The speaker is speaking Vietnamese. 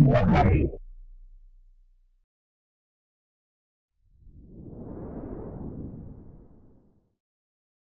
Wow.